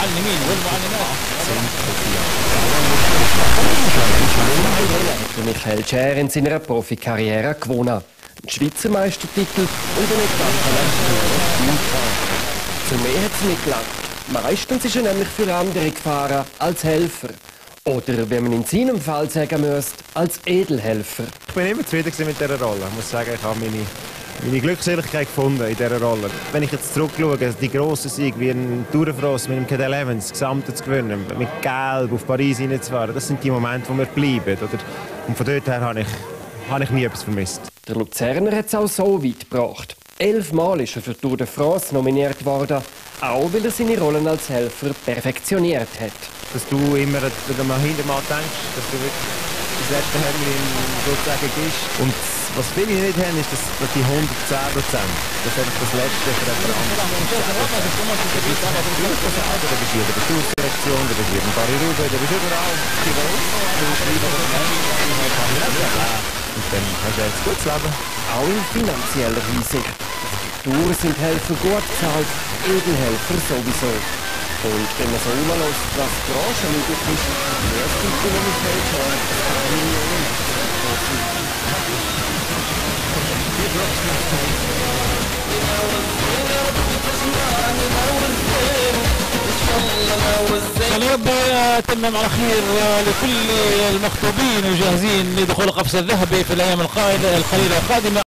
anime in, vuelvo a anime. Michael Schär in seiner Profikarriere gewonnen. Den Schweizer Meistertitel und den Etappenleiter. Für mich hat es nicht gelangt. Meistens ist er nämlich für andere gefahren als Helfer. Oder, wie man in seinem Fall sagen müsste, als Edelhelfer. Ich bin immer zufrieden mit dieser Rolle. Ich muss sagen, ich habe meine meine Glückseligkeit gefunden in dieser Rolle. Wenn ich jetzt zurückschaue, die grossen Sieg wie ein Tour de France mit dem Cat Evans, das Gesamte zu gewinnen, mit Gelb auf Paris hineinzufahren, das sind die Momente, die mir bleiben. Oder? Und von dort her habe ich, habe ich nie etwas vermisst. Der Luzerner hat es auch so weit gebracht. Elfmal ist er für Tour de France nominiert worden, auch weil er seine Rollen als Helfer perfektioniert hat. Dass du immer wenn mal hintermal denkst, dass du wirklich letzte Hörnchen sozusagen gibst. Und was viele nicht haben, ist dass dass die 110 Prozent. Das ist das Letzte für den anderen. Du bist selber, du bist hier in der Tourselektion, du bist in Paris-Roubaix, du bist überall. Und dann hast du jetzt gutes Leben. Auch in finanzieller Hinsicht. Tour sind Helfer gut bezahlt, Edelhelfer sowieso. Und تمام على خير لكل المخطوبين وجاهزين لدخول قفص الذهبي في الأيام القليلة القادمة.